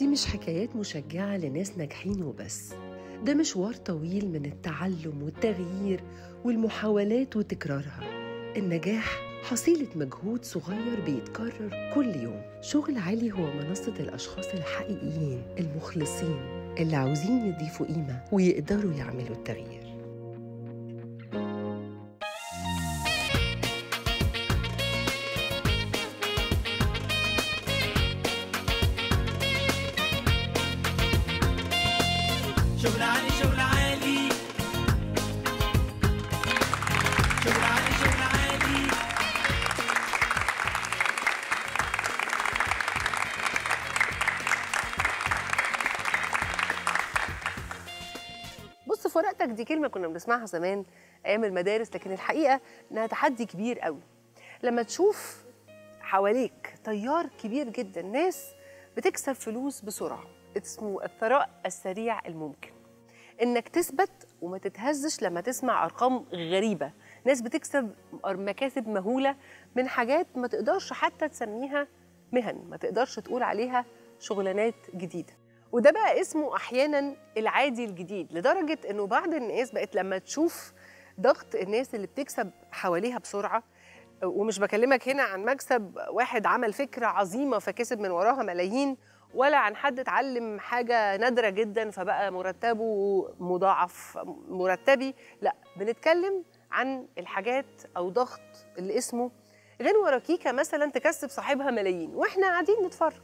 دي مش حكايات مشجعة لناس ناجحين وبس. ده مشوار طويل من التعلم والتغيير والمحاولات وتكرارها. النجاح حصيلة مجهود صغير بيتكرر كل يوم. شغل عالي هو منصة الأشخاص الحقيقيين المخلصين اللي عاوزين يضيفوا قيمة ويقدروا يعملوا التغيير. شغل عالي. شغل عالي. دي كلمة كنا بنسمعها زمان أيام المدارس لكن الحقيقة إنها تحدي كبير قوي. لما تشوف حواليك تيار كبير جدا ناس بتكسب فلوس بسرعة. اسمه الثراء السريع الممكن. إنك تثبت وما تتهزش لما تسمع أرقام غريبة. ناس بتكسب مكاسب مهولة من حاجات ما تقدرش حتى تسميها مهن ما تقدرش تقول عليها شغلانات جديدة. وده بقى اسمه أحيانا العادي الجديد لدرجة إنه بعض الناس بقت لما تشوف ضغط الناس اللي بتكسب حواليها بسرعة ومش بكلمك هنا عن مكسب واحد عمل فكرة عظيمة فكسب من وراها ملايين ولا عن حد اتعلم حاجة نادرة جدا فبقى مرتبه مضاعف مرتبي. لا بنتكلم عن الحاجات أو ضغط اللي اسمه غنوه ركيكه مثلا تكسب صاحبها ملايين وإحنا قاعدين نتفرج.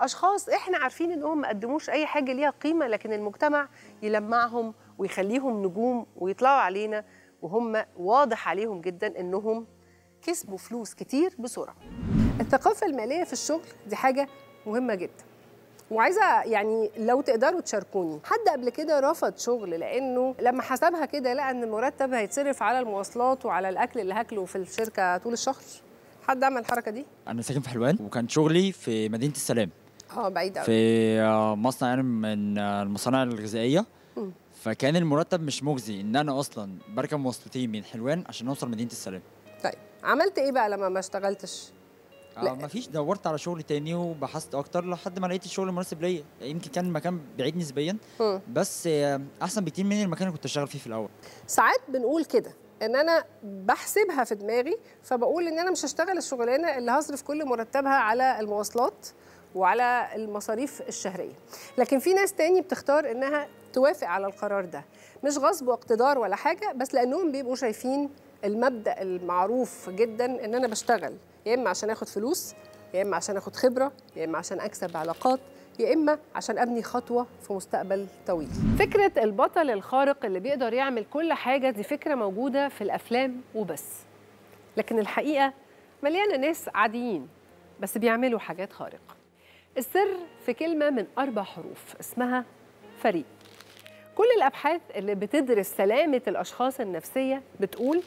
أشخاص إحنا عارفين انهم ما قدموش أي حاجة ليها قيمة لكن المجتمع يلمعهم ويخليهم نجوم ويطلعوا علينا وهم واضح عليهم جدا إنهم كسبوا فلوس كتير بسرعة. الثقافة المالية في الشغل دي حاجة مهمة جدا. وعايزة يعني لو تقدروا تشاركوني حد قبل كده رفض شغل لأنه لما حسبها كده لقى إن المرتب هيتصرف على المواصلات وعلى الأكل اللي هاكله في الشركة طول الشهر؟ حد عمل الحركة دي؟ أنا ساكن في حلوان وكان شغلي في مدينة السلام. آه بعيد قوي في آه، مصنع يعني من آه، المصانع الغذائية. فكان المرتب مش مجزي إن أنا أصلا بركب مواصلتين من حلوان عشان أوصل مدينة السلام. طيب عملت إيه بقى لما ما اشتغلتش؟ لا. آه مفيش دورت على شغل تاني وبحثت أكتر لحد ما لقيت الشغل المناسب ليا. يمكن كان المكان بعيد نسبيا. بس آه، أحسن بكتير من المكان اللي كنت أشتغل فيه في الأول. ساعات بنقول كده إن أنا بحسبها في دماغي فبقول إن أنا مش هشتغل الشغلانة اللي هصرف كل مرتبها على المواصلات وعلى المصاريف الشهرية. لكن في ناس تاني بتختار إنها توافق على القرار ده. مش غصب واقتدار ولا حاجة بس لأنهم بيبقوا شايفين المبدأ المعروف جدا إن أنا بشتغل. يا إما عشان آخد فلوس يا إما عشان آخد خبرة يا إما عشان أكسب علاقات يا إما عشان أبني خطوة في مستقبل طويل. فكرة البطل الخارق اللي بيقدر يعمل كل حاجة دي فكرة موجودة في الأفلام وبس. لكن الحقيقة مليانة ناس عاديين بس بيعملوا حاجات خارقة. السر في كلمة من أربع حروف اسمها فريق. كل الأبحاث اللي بتدرس سلامة الأشخاص النفسية بتقول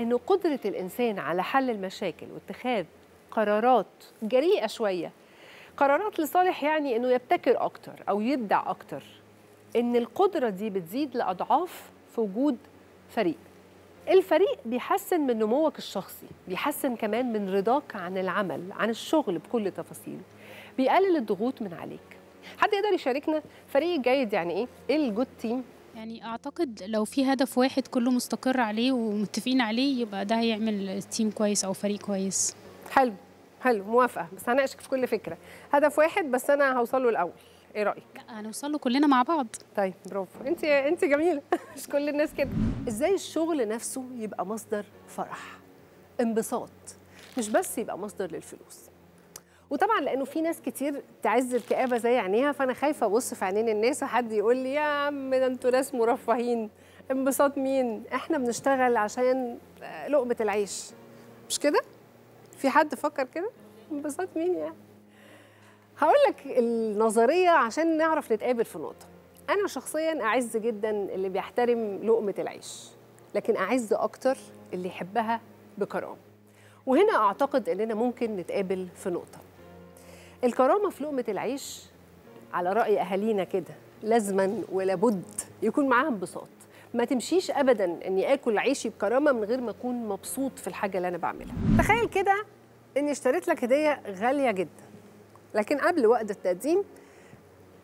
إنه قدرة الإنسان على حل المشاكل واتخاذ قرارات جريئة شوية. قرارات لصالح يعني إنه يبتكر أكتر أو يبدع أكتر. إن القدرة دي بتزيد لأضعاف في وجود فريق. الفريق بيحسن من نموك الشخصي بيحسن كمان من رضاك عن العمل عن الشغل بكل تفاصيله. بيقلل الضغوط من عليك. حد يقدر يشاركنا فريق جيد يعني إيه؟ إيه الجود تيم. يعني أعتقد لو في هدف واحد كله مستقر عليه ومتفقين عليه يبقى ده هيعمل تيم كويس أو فريق كويس. حلو حلو موافقة. بس هناقشك في كل فكرة. هدف واحد بس أنا هوصل له الأول. إيه رأيك؟ لا هنوصل له كلنا مع بعض. طيب برافو. انت انت جميلة. مش كل الناس كده. إزاي الشغل نفسه يبقى مصدر فرح؟ انبساط. مش بس يبقى مصدر للفلوس. وطبعا لأنه في ناس كتير تعز الكآبة زي عينيها فأنا خايفة أبص في عينين الناس وحد يقول لي يا عم ده أنتوا ناس مرفهين انبساط مين؟ إحنا بنشتغل عشان لقمة العيش. مش كده؟ في حد فكر كده؟ انبساط مين يعني؟ هقول لك النظرية عشان نعرف نتقابل في نقطة. أنا شخصيا أعز جدا اللي بيحترم لقمة العيش لكن أعز أكتر اللي يحبها بكرامة. وهنا أعتقد إننا ممكن نتقابل في نقطة. الكرامة في لقمة العيش على رأي أهالينا كده لازما ولابد يكون معاها انبساط ما تمشيش ابدا إني آكل عيشي بكرامة من غير ما أكون مبسوط في الحاجة اللي أنا بعملها. تخيل كده إني اشتريت لك هدية غالية جدا لكن قبل وقت التقديم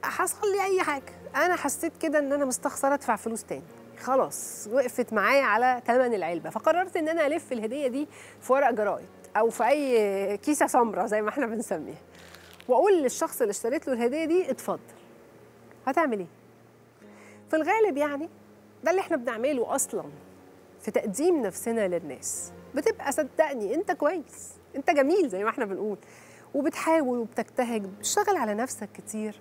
حصل لي أي حاجة. أنا حسيت كده إن أنا مستخسرة أدفع فلوس تاني. خلاص وقفت معايا على ثمن العلبة. فقررت إن أنا ألف الهدية دي في ورق جرايد أو في أي كيسة سمراء زي ما إحنا بنسميها. وأقول للشخص اللي اشتريت له الهدية دي اتفضل. هتعمل إيه؟ في الغالب يعني ده اللي إحنا بنعمله أصلا في تقديم نفسنا للناس. بتبقى صدقني أنت كويس أنت جميل زي ما إحنا بنقول وبتحاول وبتجتهد بتشتغل على نفسك كتير.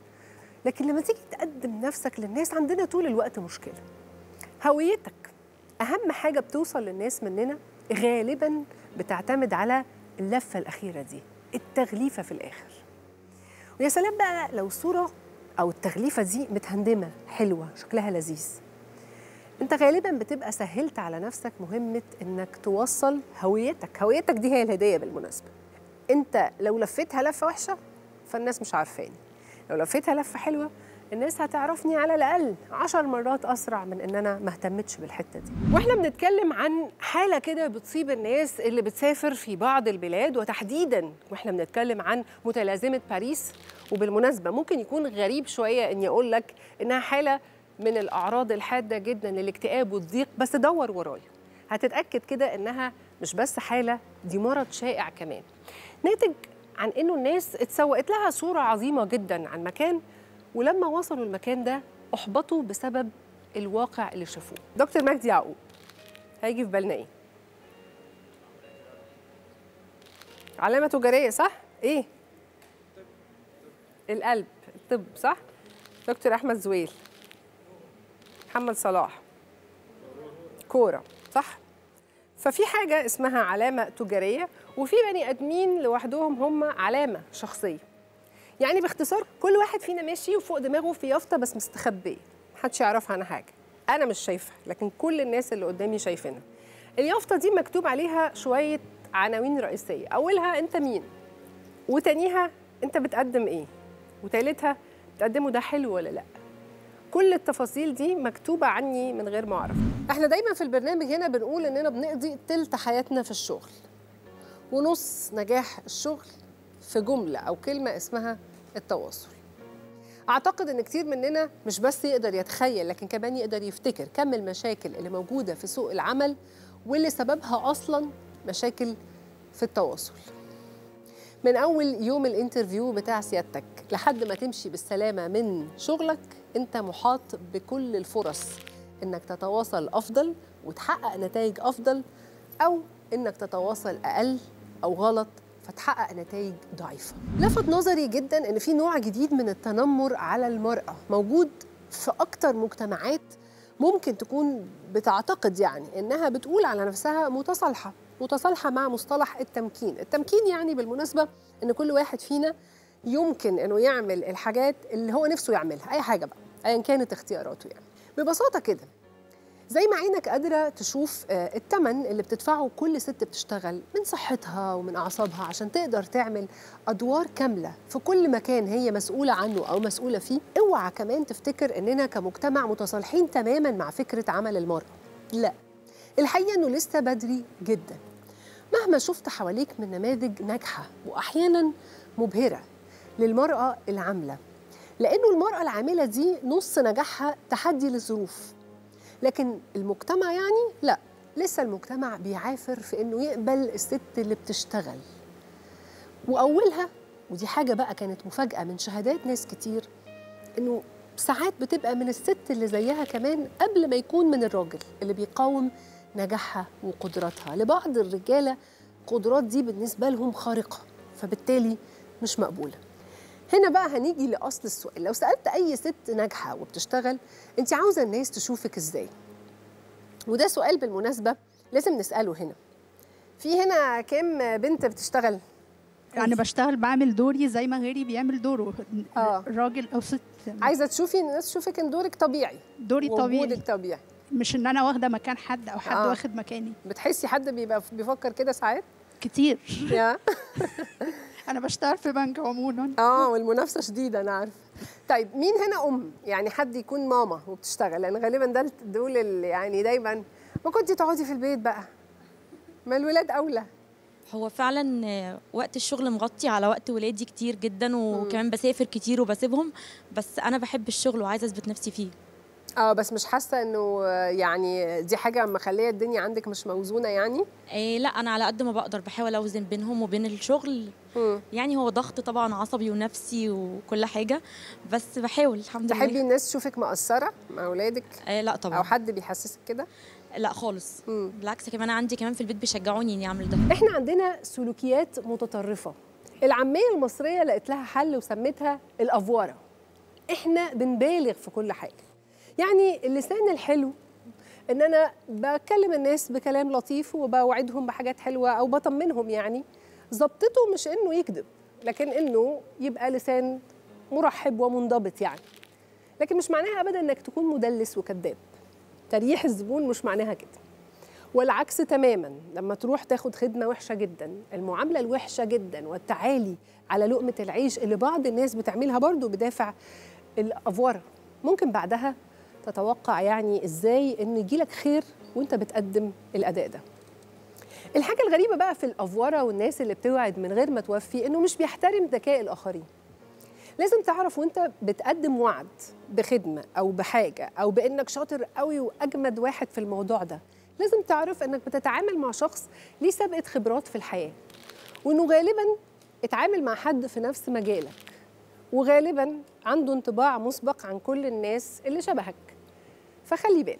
لكن لما تيجي تقدم نفسك للناس عندنا طول الوقت مشكلة. هويتك أهم حاجة بتوصل للناس مننا غالبا بتعتمد على اللفة الأخيرة دي التغليفة في الآخر. ويا سلام بقى لو الصورة أو التغليفة دي متهندمة حلوة شكلها لذيذ. أنت غالبا بتبقى سهلت على نفسك مهمة إنك توصل هويتك. هويتك دي هي الهدية بالمناسبة. أنت لو لفيتها لفة وحشة فالناس مش عارفاني. لو لفيتها لفة حلوة الناس هتعرفني على الأقل عشر مرات أسرع من إن أنا ما اهتمتش بالحتة دي. وإحنا بنتكلم عن حالة كده بتصيب الناس اللي بتسافر في بعض البلاد وتحديدا وإحنا بنتكلم عن متلازمة باريس. وبالمناسبة ممكن يكون غريب شوية إني أقول لك إنها حالة من الأعراض الحادة جدا للاكتئاب والضيق بس دور ورايا هتتأكد كده إنها مش بس حالة دي مرض شائع كمان. ناتج عن إنه الناس اتسوقت لها صورة عظيمة جدا عن مكان ولما وصلوا المكان ده أحبطوا بسبب الواقع اللي شافوه. دكتور مجدي يعقوب هيجي في بالنا إيه؟ علامة تجارية صح؟ إيه؟ القلب الطب صح؟ دكتور أحمد زويل محمد صلاح كورة صح؟ ففي حاجة اسمها علامة تجارية وفي بني أدمين لوحدهم هم علامة شخصية. يعني باختصار كل واحد فينا ماشي وفوق دماغه في يافطة بس مستخبية. محدش يعرفها عنها حاجة. أنا مش شايفها لكن كل الناس اللي قدامي شايفينها. اليافطة دي مكتوب عليها شوية عناوين رئيسية. أولها أنت مين؟ وتانيها أنت بتقدم إيه؟ وتالتها بتقدمه ده حلو ولا لأ؟ كل التفاصيل دي مكتوبة عني من غير ما أعرف. إحنا دايما في البرنامج هنا بنقول إننا بنقضي تلت حياتنا في الشغل. ونص نجاح الشغل. في جملة أو كلمة اسمها التواصل. أعتقد إن كتير مننا مش بس يقدر يتخيل لكن كمان يقدر يفتكر كم المشاكل اللي موجودة في سوق العمل واللي سببها أصلا مشاكل في التواصل. من أول يوم الانترفيو بتاع سيادتك لحد ما تمشي بالسلامة من شغلك أنت محاط بكل الفرص إنك تتواصل أفضل وتحقق نتائج أفضل أو إنك تتواصل أقل أو غلط فتحقق نتائج ضعيفة. لفت نظري جدا إن في نوع جديد من التنمر على المرأة موجود في أكتر مجتمعات ممكن تكون بتعتقد يعني إنها بتقول على نفسها متصالحة متصالحة مع مصطلح التمكين. التمكين يعني بالمناسبة إن كل واحد فينا يمكن إنه يعمل الحاجات اللي هو نفسه يعملها أي حاجة بقى أيا كانت اختياراته يعني. ببساطة كده زي ما عينك قادرة تشوف آه، التمن اللي بتدفعه كل ست بتشتغل من صحتها ومن أعصابها عشان تقدر تعمل أدوار كاملة في كل مكان هي مسؤولة عنه أو مسؤولة فيه. اوعى كمان تفتكر إننا كمجتمع متصالحين تماما مع فكرة عمل المرأة. لا الحقيقة إنه لسه بدري جدا. مهما شفت حواليك من نماذج ناجحة وأحيانا مبهرة للمرأة العاملة لأنه المرأة العاملة دي نص نجاحها تحدي للظروف. لكن المجتمع يعني لا لسه المجتمع بيعافر في إنه يقبل الست اللي بتشتغل. وأولها ودي حاجة بقى كانت مفاجأة من شهادات ناس كتير إنه ساعات بتبقى من الست اللي زيها كمان قبل ما يكون من الراجل اللي بيقاوم نجاحها وقدراتها. لبعض الرجالة القدرات دي بالنسبة لهم خارقة فبالتالي مش مقبولة. هنا بقى هنيجي لأصل السؤال. لو سألت أي ست ناجحة وبتشتغل أنت عاوزة الناس تشوفك إزاي؟ وده سؤال بالمناسبة لازم نسأله هنا. في هنا كام بنت بتشتغل؟ يعني بشتغل بعمل دوري زي ما غيري بيعمل دوره. آه. راجل أو ست. عايزة تشوفي الناس تشوفك إن دورك طبيعي. دوري طبيعي. وجودك طبيعي. مش إن أنا واخدة مكان حد أو حد آه. واخد مكاني. بتحسي حد بيبقى بيفكر كده ساعات؟ كتير. أنا بشتغل في بنك عموما. آه والمنافسه شديدة أنا عارفه طيب مين هنا أم؟ يعني حد يكون ماما وبتشتغل. لأن غالبا ده دول اللي يعني دايما ما كنتي تقعدي في البيت بقى. ما الولاد أولى. هو فعلا وقت الشغل مغطي على وقت ولادي كتير جدا وكمان بسافر كتير وبسيبهم بس أنا بحب الشغل وعايزة أثبت نفسي فيه. آه بس مش حاسة إنه يعني دي حاجة مخلية الدنيا عندك مش موزونة يعني؟ إيه لا أنا على قد ما بقدر بحاول أوزن بينهم وبين الشغل. مم. يعني هو ضغط طبعا عصبي ونفسي وكل حاجة بس بحاول الحمد تحبي لله الناس تشوفك مقصرة مع أولادك؟ إيه لا طبعا. أو حد بيحسسك كده؟ لا خالص. مم. بالعكس كمان عندي كمان في البيت بيشجعوني إني أعمل ده. إحنا عندنا سلوكيات متطرفة. العامية المصرية لقت لها حل وسمتها الأفوارة. إحنا بنبالغ في كل حاجة. يعني اللسان الحلو إن أنا بكلم الناس بكلام لطيف وبوعدهم بحاجات حلوة أو بطمنهم يعني ظبطته مش إنه يكذب لكن إنه يبقى لسان مرحب ومنضبط يعني. لكن مش معناها ابدا إنك تكون مدلس وكذاب. تريح الزبون مش معناها كده. والعكس تماما لما تروح تاخد خدمة وحشة جدا المعاملة الوحشة جدا والتعالي على لقمة العيش اللي بعض الناس بتعملها برضو بدافع الأفورة ممكن بعدها تتوقع يعني إزاي إن يجيلك خير وأنت بتقدم الأداء ده. الحاجة الغريبة بقى في الأفورة والناس اللي بتوعد من غير ما توفي إنه مش بيحترم ذكاء الآخرين. لازم تعرف وأنت بتقدم وعد بخدمة أو بحاجة أو بإنك شاطر قوي وأجمد واحد في الموضوع ده لازم تعرف إنك بتتعامل مع شخص ليه سابقة خبرات في الحياة. وإنه غالبا اتعامل مع حد في نفس مجالك وغالبا عنده انطباع مسبق عن كل الناس اللي شبهك. فخلي بالك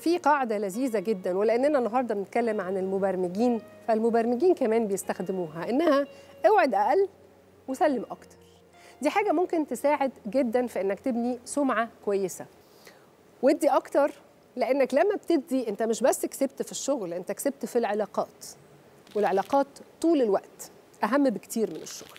في قاعدة لذيذة جدا ولأننا النهاردة بنتكلم عن المبرمجين فالمبرمجين كمان بيستخدموها إنها أوعد أقل وسلم أكتر. دي حاجة ممكن تساعد جدا في إنك تبني سمعة كويسة. وادي أكتر لأنك لما بتدي أنت مش بس كسبت في الشغل أنت كسبت في العلاقات والعلاقات طول الوقت أهم بكتير من الشغل.